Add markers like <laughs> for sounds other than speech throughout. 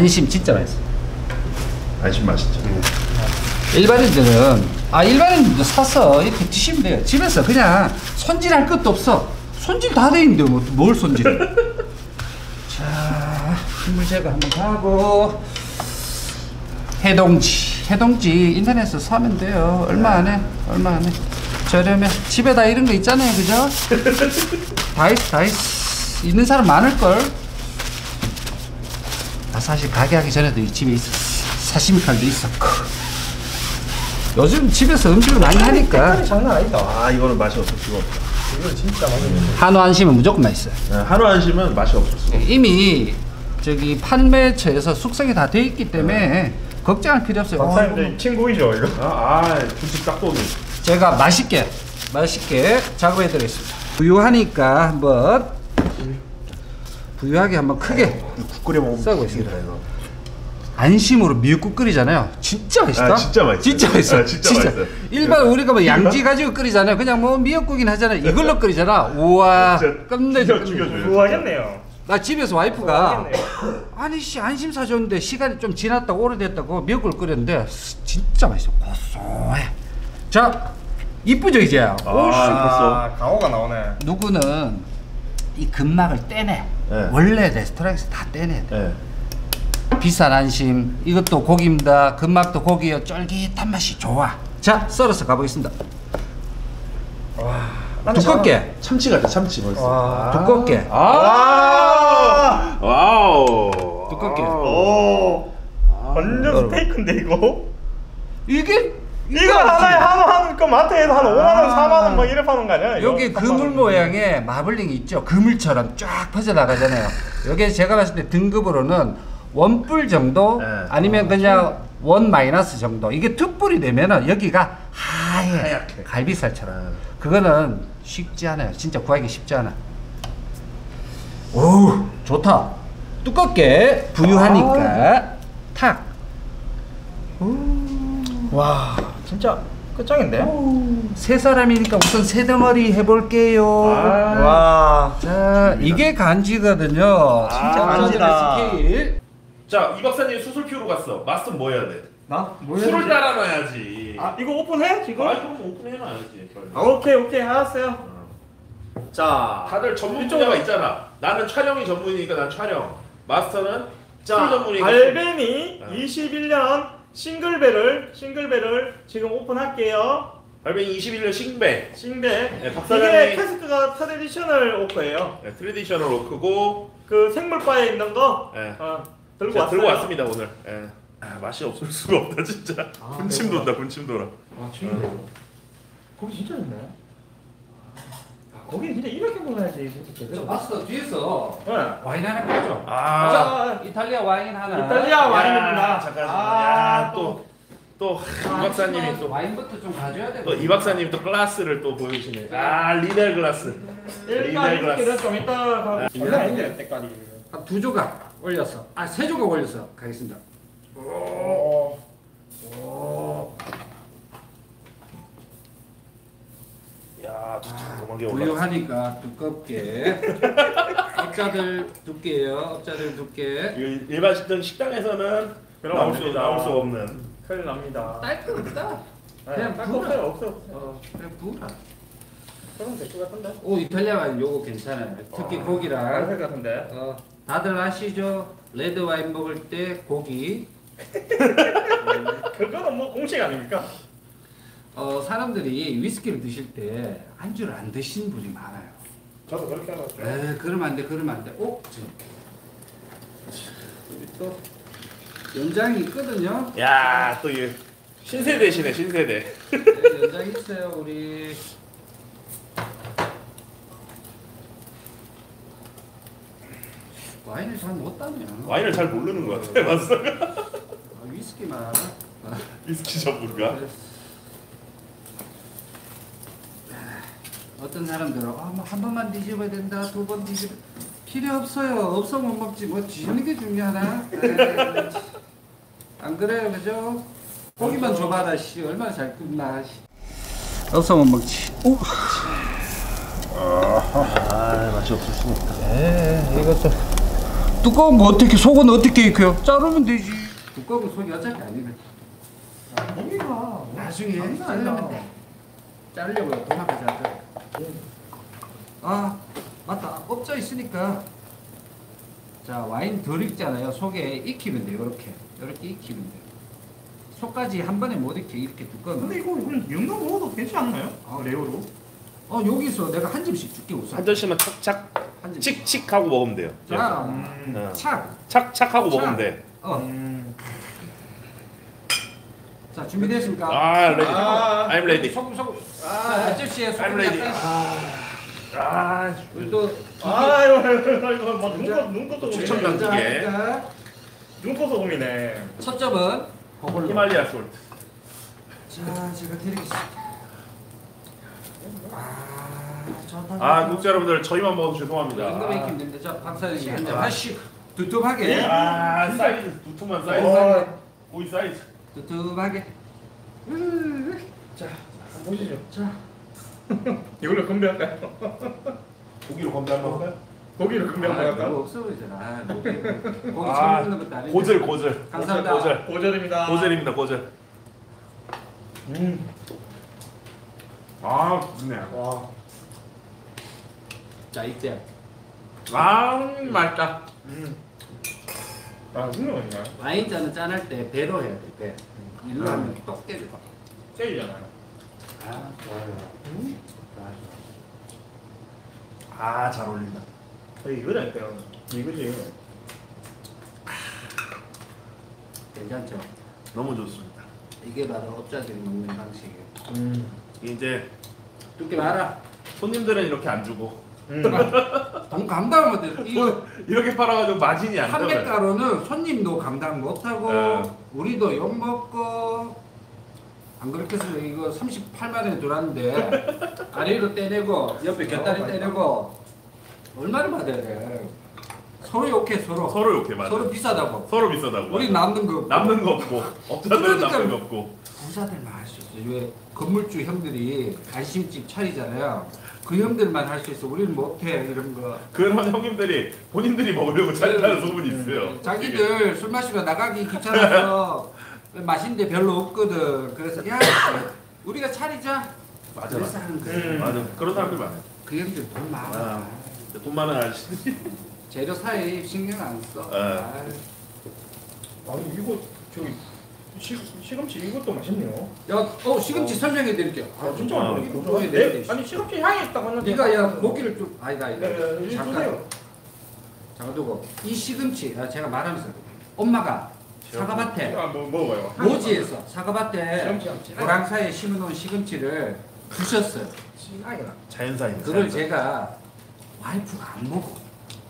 안심 진짜 맛있어. 안심 맛있죠. 일반인들은 아 일반인들도 사서 이렇게 드시면 돼요. 집에서 그냥 손질할 것도 없어. 손질 다 돼 있는데 뭐, 뭘 손질? <laughs> 자 식물 제거 한번 하고 해동지 해동지 인터넷에서 사면 돼요. 얼마 안 해? 얼마 안 해? 저렴해. 집에 다 이런 거 있잖아요, 그죠? <laughs> 다 있어, 다 있어. 있는 사람 많을 걸. 나 사실 가게 하기 전에도 이 집에 있어. 사시미 칼도 있었고. 요즘 집에서 음식을 많이 하니까 장난 아니다. 아 이거는 맛이 없을 수가 없다. 이거 진짜 맛있는데. 한우 안심은 무조건 맛있어요. 네, 한우 안심은 맛이 없을 수가 없어. 이미 저기 판매처에서 숙성이 다 돼 있기 때문에 걱정할 필요 없어요. 어, 박사님 친구이죠 이거. 아, 아 군집 깍도기. 제가 맛있게 맛있게 작업해 드리겠습니다. 부유하니까 한번 부유하게 한번 크게 국 끓여 먹으면 싸고 죽이다, 이거. 안심으로 미역국 끓이잖아요. 진짜 맛있다. 아, 진짜 맛있어요. 진짜 맛있어. 아, 진짜 맛있어요. 일반 우리가 뭐 양지 가지고 끓이잖아요. 그냥 뭐 미역국이긴 하잖아요. 이걸로 끓이잖아. 우와. 진짜 끝내줘. 좋아하겠네요. 나 집에서 와이프가. <coughs> 아니 씨 안심 사줬는데 시간이 좀 지났다고 오래됐다고 미역국을 끓였는데 스- 진짜 맛있어. 고소해. 자 이쁘죠 이제. 아, 아, 강호가 나오네. 누구는 이 근막을 떼내. 네. 원래 레스토랑에서 다 떼내. 네. 비싼 안심 이것도 고기입니다 근막도 고기요 쫄깃한 맛이 좋아 자 썰어서 가보겠습니다 두껍게 참치 같아, 참치 벌써. 와. 두껍게 아, 와우. 두껍게. 아. 오. 완전 스테이크인데 이거? 이게 이거 하나에 한우 한그 마트에서 한 5만 원, 4만 원 막 이래 파는 거 아니야? 여기 3만 그물 원. 모양의 마블링이 있죠. 그물처럼 쫙 퍼져 나가잖아요. 여기 제가 봤을 때 등급으로는 원뿔 정도 네. 아니면 그냥 원 마이너스 정도. 이게 투뿔이 되면은 여기가 하얘. 하얗게. 갈비살처럼. 그거는 쉽지 않아요. 진짜 구하기 쉽지 않아. 오 좋다. 두껍게 부유하니까. 탁. 와, 진짜 끝장인데? 세 사람이니까 우선 세 덩어리 해볼게요. 아. 와. 자, 이게 간지거든요. 진짜 아, 간지다. 간지다. 스킬. 자, 이 박사님 수술 키우러 갔어. 마스터 뭐 해야 돼? 나? 뭐 술을 따라 놔야지. 아, 이거 오픈해? 지금? 아, 그럼 오픈해놔야지. 아, 오케이, 오케이. 알았어요. 자, 다들 전문 분야가 있잖아. 나는 촬영이 전문이니까 난 촬영. 마스터는 술 자, 전문이니까. 네. 21년 싱글벨을 싱글벨을 지금 오픈할게요. 발베 21년 싱배. 싱벨. 네, 이게 박사장님. 캐스트가 트레디셔널 오크예요. 네, 트레디셔널 오크고. 그 생물바에 있는 거 네. 어, 들고 제가 왔어요. 들고 왔습니다 오늘. 예. 아, 맛이 없을 수가 없다 진짜. 아, 그래요? 돈다 군침 돌아. 아, 최인데. 거기 진짜 있네. 아, 거기 진짜 이렇게 먹어야지. 저 마스터 뒤에서 네. 와인 하나 끓여줘. 아. 자, 이탈리아 와인 하나. 이탈리아. 야, 잠깐. 아, 야, 또. 또이 박사님이 또. 와인부터 좀 가져야 돼. 또이 박사님 또 클라스를 또 보여주시네. 아 리넬 글라스. 이렇게는 글라스. 좀 이따. 원래 아닌데 때까지. 한두 조각 올려서. 아, 세 조각 올려서 가겠습니다. 오. 야, 도망게 올라. 부유하니까 두껍게. <laughs> 업자들 두께요. 업자들 두께. 일반 식당 식당에서는 그럼 나올 수. 나올 수 없는. 큰일 납니다. 없다. 네, 그냥 딱. 없어요, 없어. 어, 그냥 부으라. 그럼 될것 같은데. 오, 이탈리아 와인 요거 괜찮아요. 특히 아, 고기랑. 것 같은데. 어, 다들 아시죠? 레드 와인 먹을 때 고기. <laughs> 그거는 뭐 공식 아닙니까? 어, 사람들이 위스키를 드실 때 안주를 안 드시는 분이 많아요. 저도 그렇게 알았어요. 에, 그러면 안 돼, 그러면 안 돼. 오, 지금. 우리 또 연장이 있거든요. 야, 또 이게 신세대시네 신세대. 네, 연장 있어요, 우리. 와인을 잘 못 따면 와인을 잘 모르는 것 같아, 맞어? 아, 위스키만 아, 위스키 전문가. 어떤 사람들은 아, 뭐 한 번만 뒤집어야 된다, 두 번 뒤집어 필요 없어요. 없어 못 먹지. 뭐 뒤집는 게 중요하나? 에이, 안 그래요, 그죠? 고기만 줘봐라, 씨. 얼마나 잘 굽나, 씨. 없어 못 먹지. 오. 아, 맛이 없을 수가 없다. 에, 이것도 두꺼운 거 어떻게 속은 어떻게 익혀요? 자르면 되지. 두꺼운 속이 어차피 아니네. 고기가 나중에 장난 자르면 아니다. 돼. 자르려고요. 도마까지 하죠. 아 맞다. 업자 있으니까. 자 와인 덜 익잖아요. 속에 익히면 돼요. 이렇게 이렇게 익히면 돼요. 속까지 한 번에 못 익혀 이렇게 두꺼운. 근데 이거 그냥 영감 먹어도 되지 않나요? 아, 레오로 어 여기서 내가 한 점씩 줄게 우선. 한 잔씩만 착착 한 점씩. 칙칙 하고 먹으면 돼요. 자, 음. 어. 착. 착착 하고 착. 먹으면 돼. 어. 음. 자 준비됐습니까? 아, 레디. 아. I'm ready. 소금 소금. 아. 자, 아저씨의 I'm 소금 ready. 약간. 아, 우리 또 아이고 이거 막 눈꽃 눈꽃 추첨장 소금이네 두 개. 자, 눈꽃 소금이네 첫 점은 그걸로. 히말리아 솔트. 자, 제가 드리겠습니다. 아. 아, 구독자 여러분들 저희만 먹어도 죄송합니다. 이거 베이킹 됩니다. 자, 박사님 한 잔. 하시. 두툼하게. 아, 사이즈 두툼한 사이즈. 어. 고이 사이즈. 두툼하게. 으, 자 보시죠 <laughs> 자, 이걸로 건배할까요? 고기로 건배 한번 할까요? 고기로 건배 한번 아, 할까? 그거 없어 보이잖아. 아, 고기 고기 아, 처음 것도 아닌데. 고젤 고젤. 감사합니다. 고젤. 고절입니다 고젤입니다. 고젤. 음. 아, 좋네. 와 자, 이제 아, 맛있다. 음. 아 훌륭하네 와인잔은 짠할 때 배로 해야 돼. 배. 일로 하면 똑 깨져. 세이잖아요 아, 음. 아, 잘 어울린다. 이거라니까요 이거지 괜찮죠? 너무 좋습니다. 이게 바로 업자들이 먹는 방식이에요. 음. 이제 두께 말아. 손님들은 이렇게 안 주고 음. 돈 감당하면 돼. 이거 이렇게 팔아가지고 마진이 안 나와요. 판매가로는 손님도 감당 못하고 네. 우리도 욕 먹고 안 그렇게 해서 이거 38만 원에 들어왔는데 아래로 떼내고 옆에 곁다리 떼내고 얼마를 받아야 돼? 서로 욕해 서로 서로 이렇게 맞아. 서로 서로, 비싸다고 비싸다고. 우리 남는 거 없고. 남는 거 없고 업자들은 그러니까 남는 거 없고. 부자들만 할 수 있어요. 왜 건물주 형들이 간심집 차리잖아요. 그 형들만 할 수 있어. 우리는 못해 이런 거. 그런 형님들이 본인들이 먹으려고 차린다는 소문이 있어요. 자기들 술 마시러 나가기 귀찮아서 <laughs> 맛있는데 별로 없거든. 그래서 야 우리가 차리자. 맞아, 그래서 맞아. 하는 거예요. 음. 맞아. 그런 사람들 많아요. 그 형들 돈 많아. 아. 돈 많은 아저씨. 재료 사이 신경 안 써. 네. 아유. 아니 이거 저기 시, 시금치 이것도 맛있네요 야, 어 시금치 설명해 드릴게요. 아 진짜 아, 맛있네. 이거 네, 네. 아니 시금치 향이 있다고 하는데 네가 야 고기를 좀 아니다 아니다. 네, 네, 네, 잠깐. 주세요. 잠깐 두고 이 시금치 아, 제가 말하면서 엄마가 사과밭에 아, 뭐 먹어봐요 모지에서 사과밭에 시금치 고랑사에 심어놓은 시금치를 주셨어요. 나. 자연사인. 그걸 제가 와이프가 안 먹어.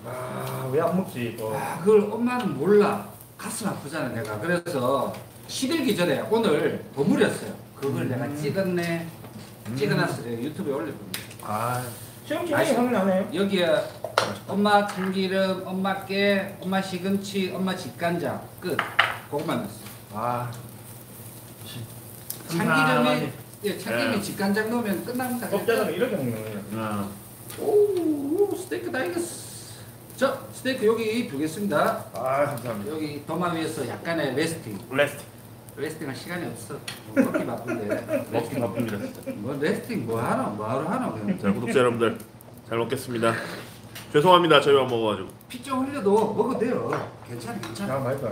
아 왜 안 먹지 또 아, 그걸 엄마는 몰라. 가슴 아프잖아 내가. 그래서 시들기 전에 오늘 버무렸어요. 그걸 내가 찍었네. 찍어놨어요. 유튜브에 올려봅니다. 아, 향이 향이 나네 여기에 엄마 참기름, 엄마 깨, 엄마 시금치, 엄마 직간장 끝. 그것만 넣었어. 아. 참기름에 예, 참기름에 네. 진간장 넣으면 끝납니다. 업자는 이렇게 먹는 거예요 아, 오, 스테이크 다 익었어. 자, 스테이크 여기 두겠습니다. 아 감사합니다. 여기 도마 위에서 약간의 resting. resting. resting할 시간이 없어. 먹기 바쁜데. <laughs> 먹기 바쁩니다 진짜. 뭐 resting 뭐 하나, 뭐 하러 하나 그냥. 자 구독자 여러분들 잘 먹겠습니다. 죄송합니다 저희만 먹어가지고. 피 좀 흘려도 먹어도 돼요. 괜찮아, 괜찮아. 아 맛있다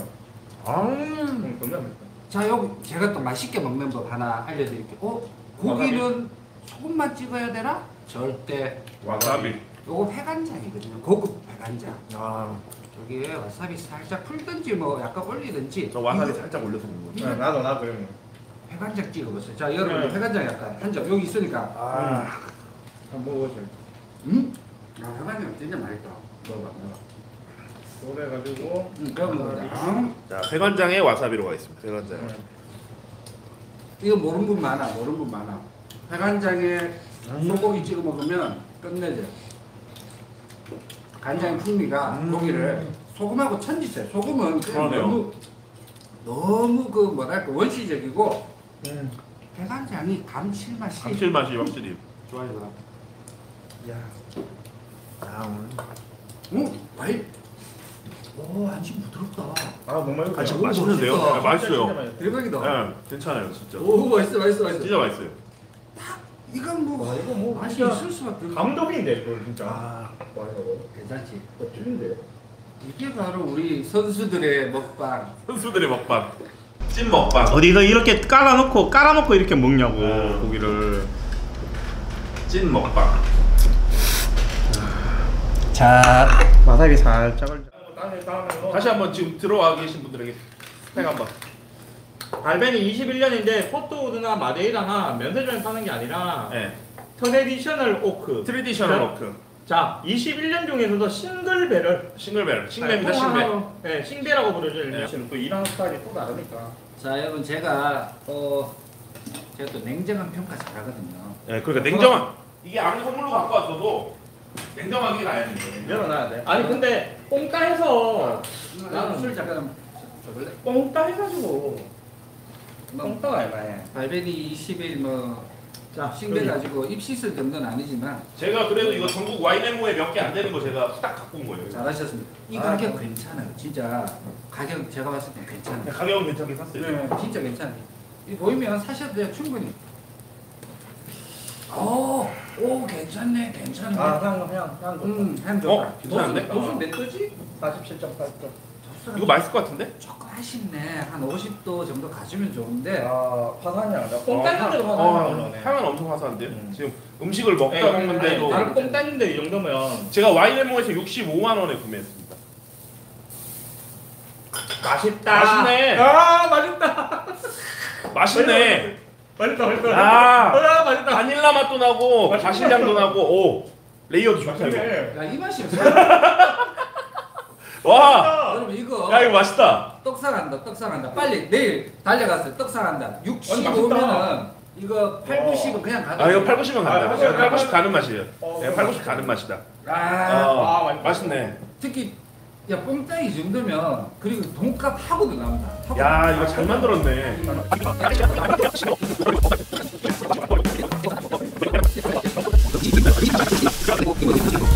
아, 음, 겁나 맛있다 자, 여기 제가 또 맛있게 먹는 법 하나 알려드릴게요. 어? 고기는 소금만 찍어야 되나? 절대. 와사비. 요거 회간장이거든요. 고급 회간장. 아, 여기에 와사비 살짝 풀든지 뭐 약간 올리든지. 저 와사비 이거 살짝 올려서 먹는 거. 아, 나도 나도 그러면 회간장 찍어보세요. 자, 여러분 네. 회간장 약간 한 점 여기 있으니까. 아, 한번 먹어보세요 음? 아, 회간장 진짜 맛있다. 먹어봐, 먹어봐. 그래가지고 음, 그럼 먹어보자. 음, 자 회관장에 와사비로 가겠습니다. 회관장. 음. 이거 모르는 분 많아, 모르는 분 많아. 회간장에 음. 소고기 찍어 먹으면 끝내줘. 간장의 풍미가 음. 고기를 소금하고 천지세. 소금은 그냥 그러네요. 너무 너무 그 뭐랄까 원시적이고 음. 회간장이 감칠맛이 감칠맛이 확실히. 좋아요. 좋아. 야 아, 오늘 응, 와이 오 안심 부드럽다. 아 너무 맛있어. 아 지금 오, 맛있는데요? 네, 맛있어요. 대박이다. 네, 괜찮아요 진짜. 오 맛있어 맛있어 맛있어. 진짜 맛있어요. 이건 뭐 와 이거 뭐 맛이 진짜 있을 수밖에 없네. 감독인데 이거 진짜. 아, 와 이거 괜찮지. 뭐 틀린데. 이게 바로 우리 선수들의 먹방. 선수들의 먹방. 찐 먹방. 어디서 이렇게 깔아놓고 깔아놓고 이렇게 먹냐고 음. 고기를 찐 먹방. 자 살짝을 다음에 다음에 다시 한번 지금 들어와 계신 분들에게 스펙 한번. 발베니 21년인데 portwood나 마데이라나 면세점에 파는 게 아니라 네. traditional oak traditional oak. 자 21년 중에서도 single barrel single barrel. 싱배입니다 싱배. 네 싱배라고 부르죠 네. 또 일하는 스타일이 또 다르니까 자 여러분 제가 어 제가 또 냉정한 평가 잘하거든요. 네, 그러니까 냉정한. 이게 아무리 선물로 갖고 왔어도 냉정하게 가야 돼요. 열어놔야 돼 아니 근데 뽕까 해서 나는 술 잠깐? 뽕까 해가지고 뭐 뽕까가 얼마해 발베리 20일 뭐 자 싱배 가지고 입 씻을 정도는 아니지만 제가 그래도 이거 전국 와인앤모에 몇 개 안 되는 거 제가 후딱 갖고 온 거예요. 잘하셨습니다. 이 아. 가격 괜찮아요. 진짜 가격 제가 봤을 때 괜찮아요. 가격은 괜찮게 샀어요. 네, 진짜 괜찮아요. 이 보이면 사셔도 돼요 충분히. 오, 오 괜찮네, 괜찮네. 아 향 향향 음, 향 좋다. 어, 괜찮은데? 무슨 몇 도지? 47.8점 이거 맛있을 것 같은데? 조금 아쉽네. 한 50도 정도 가주면 좋은데. 아 화산향 뽕까 했는데도 어, 화산향 올라오네 향은 엄청 화사한데요? 음. 지금 음식을 먹다 예, 먹는데도 나는 뽕 땄는데 이 정도면 제가 와인앤모에서 65만 원에 구매했습니다. 맛있다. 맛있네. 아 맛있다. 맛있네. 맛있다 맛있다. 아. 아 맛있다. 바닐라 맛도 나고. 바실향도 나고 오 레이어도 좋다 이거. 야, 이 맛이 와, 여러분 이거 야 이거 맛있다. 떡상한다, 떡상한다. 빨리 내일 달려가서 떡상한다. 60 아니, 맛있다. 오면은 이거 8, 90은 그냥 가도 아 이거 8, 90은 간다. 아, 제가 8, 90 팔- 가는 맛이에요. 어, 네, 8, 90 가는 맛이다. 아, 아, 아, 맛있네. 특히 야 뽕땅 이 정도면 그리고 돈값 하고도 나온다. 하고. 야 이거 잘 만들었네. You. <laughs>